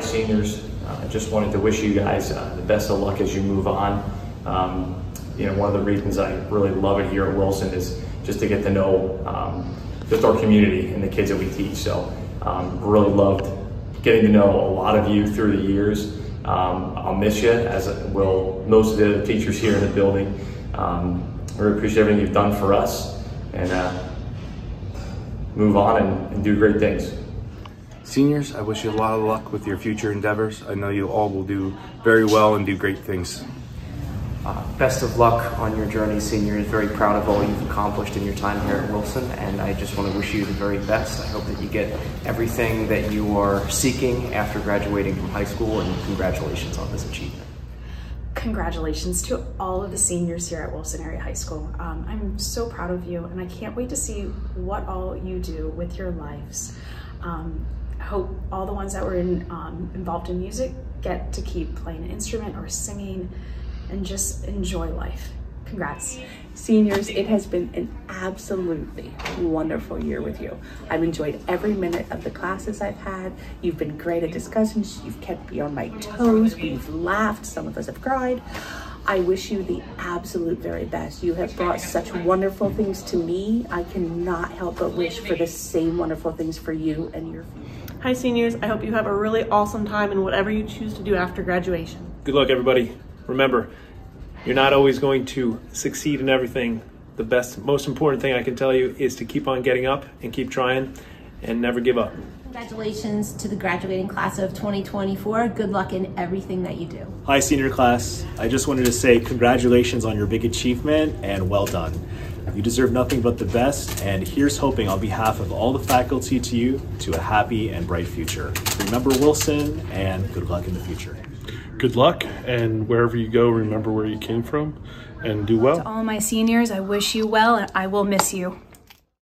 seniors, uh, I just wanted to wish you guys uh, the best of luck as you move on. Um, you know, one of the reasons I really love it here at Wilson is just to get to know um, just our community and the kids that we teach. So um, really loved getting to know a lot of you through the years. Um, I'll miss you, as will most of the teachers here in the building. Um, really appreciate everything you've done for us, and uh, move on and, and do great things. Seniors, I wish you a lot of luck with your future endeavors. I know you all will do very well and do great things. Uh, best of luck on your journey, seniors. Very proud of all you've accomplished in your time here at Wilson, and I just want to wish you the very best. I hope that you get everything that you are seeking after graduating from high school, and congratulations on this achievement. Congratulations to all of the seniors here at Wilson Area High School. Um, I'm so proud of you, and I can't wait to see what all you do with your lives. Um, I hope all the ones that were in, um, involved in music get to keep playing an instrument or singing and just enjoy life. Congrats. Seniors, it has been an absolutely wonderful year with you. I've enjoyed every minute of the classes I've had. You've been great at discussions. You've kept me on my toes. We've laughed. Some of us have cried. I wish you the absolute very best. You have brought such wonderful things to me. I cannot help but wish for the same wonderful things for you and your family. Hi seniors, I hope you have a really awesome time in whatever you choose to do after graduation. Good luck everybody. Remember, you're not always going to succeed in everything. The best, most important thing I can tell you is to keep on getting up and keep trying and never give up. Congratulations to the graduating class of 2024. Good luck in everything that you do. Hi, senior class. I just wanted to say congratulations on your big achievement and well done. You deserve nothing but the best, and here's hoping on behalf of all the faculty to you to a happy and bright future. Remember Wilson, and good luck in the future good luck and wherever you go remember where you came from and do well to all my seniors i wish you well and i will miss you